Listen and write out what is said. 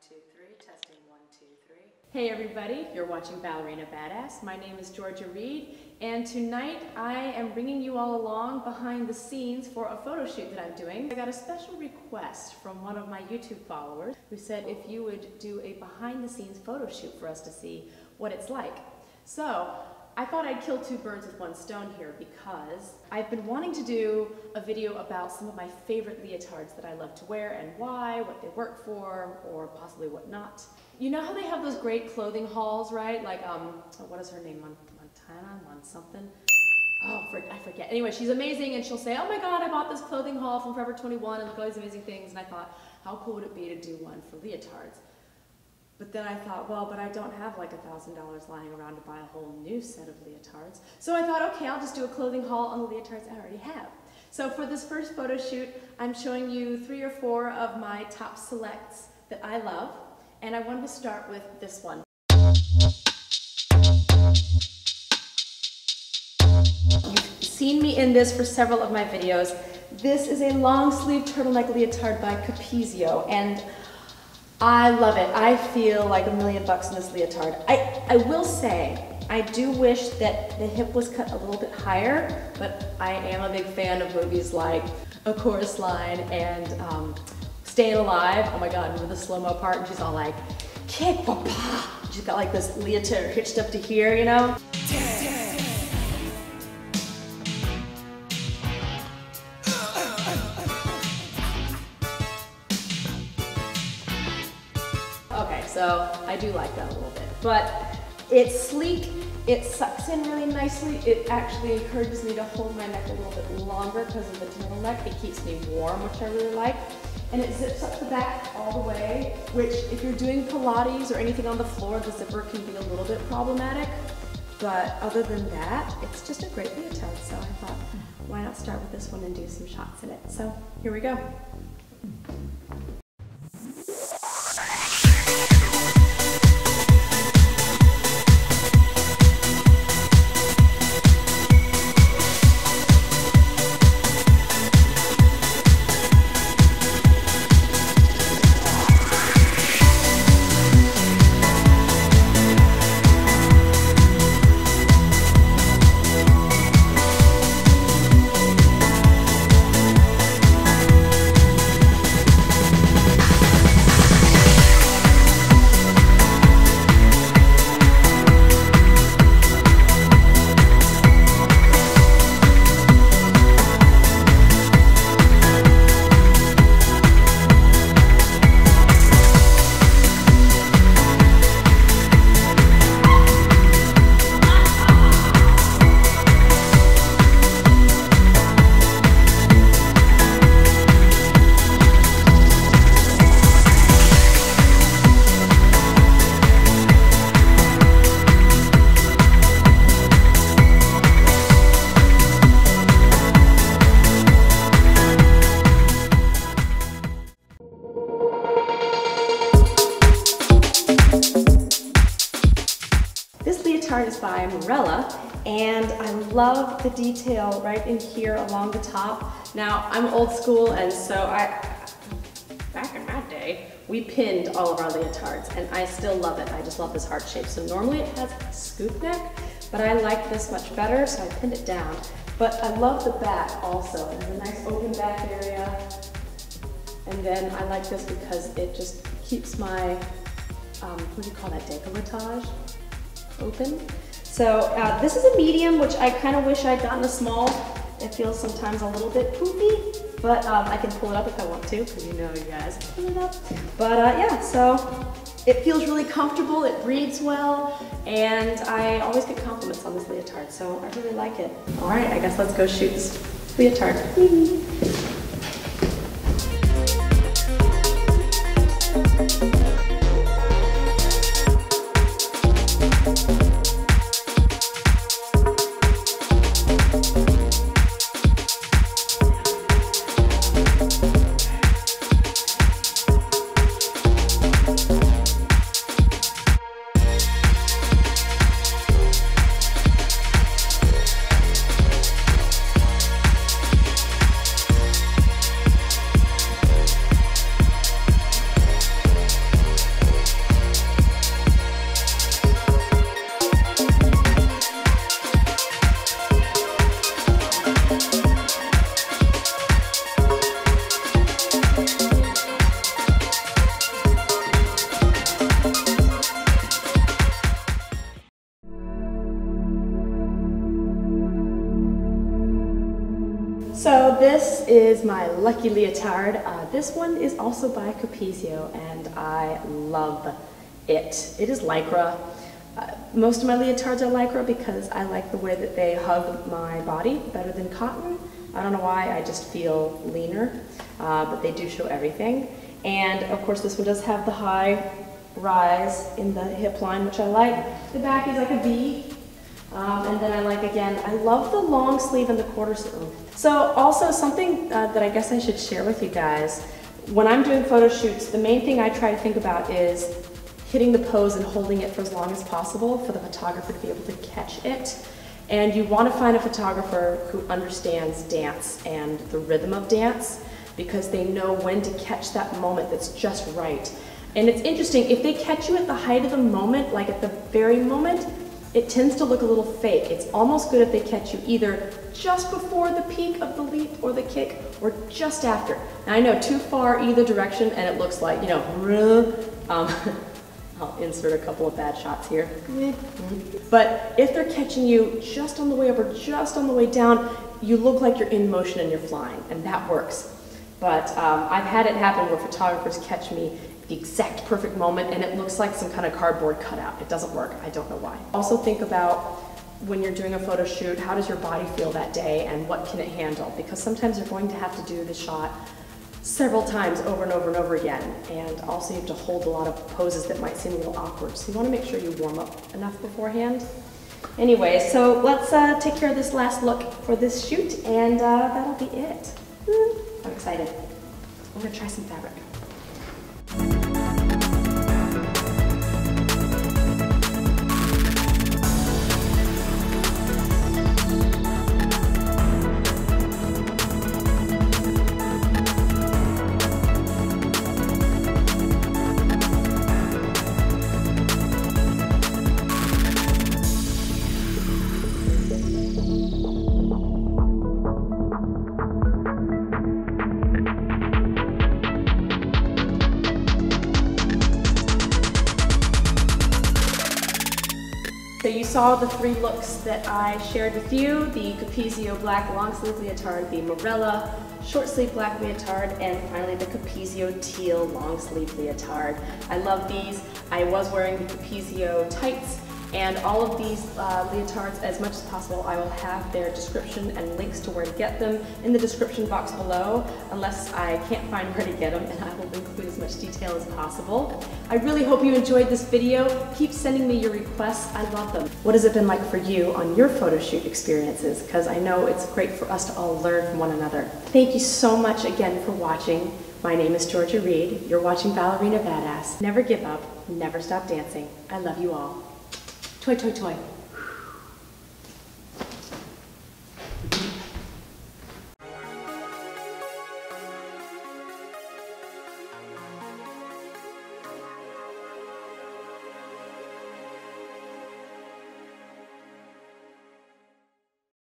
Testing one, two, three. Hey everybody, you're watching Ballerina Badass. My name is Georgia Reed, and tonight I am bringing you all along behind the scenes for a photo shoot that I'm doing. I got a special request from one of my YouTube followers who said if you would do a behind the scenes photo shoot for us to see what it's like. So I thought I'd kill two birds with one stone here because I've been wanting to do a video about some of my favorite leotards that I love to wear and why, what they work for, or possibly what not. You know how they have those great clothing hauls, right? Like, um, what is her name? Montana? Mon something? Oh, I forget. Anyway, she's amazing and she'll say, oh my god, I bought this clothing haul from Forever 21 and look all these amazing things. And I thought, how cool would it be to do one for leotards? But then I thought, well, but I don't have like a $1,000 lying around to buy a whole new set of leotards. So I thought, okay, I'll just do a clothing haul on the leotards I already have. So for this first photo shoot, I'm showing you three or four of my top selects that I love. And I wanted to start with this one. You've seen me in this for several of my videos. This is a long sleeve turtleneck leotard by Capezio. And I love it. I feel like a million bucks in this leotard. I, I will say, I do wish that the hip was cut a little bit higher, but I am a big fan of movies like A Chorus Line and um, Staying Alive. Oh my God, remember the slow-mo part? And she's all like, kick, papa. She's got like this leotard hitched up to here, you know? So I do like that a little bit. But it's sleek, it sucks in really nicely. It actually encourages me to hold my neck a little bit longer because of the turtleneck. It keeps me warm, which I really like. And it zips up the back all the way, which if you're doing Pilates or anything on the floor, the zipper can be a little bit problematic. But other than that, it's just a great leotard. So I thought, why not start with this one and do some shots in it. So here we go. Is by Mirella, and I love the detail right in here along the top. Now, I'm old school, and so I, back in my day, we pinned all of our leotards, and I still love it. I just love this heart shape. So normally it has a scoop neck, but I like this much better, so I pinned it down. But I love the back also. There's a nice open back area. And then I like this because it just keeps my, um, what do you call that, decolletage? Open. So uh, this is a medium, which I kind of wish I'd gotten a small. It feels sometimes a little bit poopy, but um, I can pull it up if I want to, because you know you guys pull it up. But uh, yeah, so it feels really comfortable, it breathes well, and I always get compliments on this leotard, so I really like it. All right, I guess let's go shoot this leotard. Is my lucky leotard. Uh, this one is also by Capezio, and I love it. It is Lycra. Uh, most of my leotards are Lycra because I like the way that they hug my body better than cotton. I don't know why, I just feel leaner, uh, but they do show everything. And of course this one does have the high rise in the hip line, which I like. The back is like a V, um, and then I like, again, I love the long sleeve and the quarter sleeve. So also something uh, that I guess I should share with you guys, when I'm doing photo shoots, the main thing I try to think about is hitting the pose and holding it for as long as possible for the photographer to be able to catch it. And you want to find a photographer who understands dance and the rhythm of dance because they know when to catch that moment that's just right. And it's interesting, if they catch you at the height of the moment, like at the very moment, it tends to look a little fake. It's almost good if they catch you either just before the peak of the leap or the kick or just after. Now I know too far either direction and it looks like, you know, um, I'll insert a couple of bad shots here. But if they're catching you just on the way up or just on the way down, you look like you're in motion and you're flying, and that works. But um, I've had it happen where photographers catch me the exact perfect moment and it looks like some kind of cardboard cutout. It doesn't work. I don't know why. Also think about when you're doing a photo shoot, how does your body feel that day and what can it handle? Because sometimes you're going to have to do the shot several times over and over and over again. And also you have to hold a lot of poses that might seem a little awkward. So you want to make sure you warm up enough beforehand. Anyway, so let's uh, take care of this last look for this shoot and uh, that'll be it. I'm excited. I'm gonna try some fabric. So you saw the three looks that I shared with you, the Capezio black long sleeve leotard, the Mirella short sleeve black leotard, and finally the Capezio teal long sleeve leotard. I love these. I was wearing the Capezio tights and all of these uh, leotards, as much as possible, I will have their description and links to where to get them in the description box below, unless I can't find where to get them, and I will include as much detail as possible. I really hope you enjoyed this video. Keep sending me your requests. I love them. What has it been like for you on your photo shoot experiences? Because I know it's great for us to all learn from one another. Thank you so much again for watching. My name is Georgia Reed. You're watching Ballerina Badass. Never give up, never stop dancing. I love you all. Toy, toy, toy.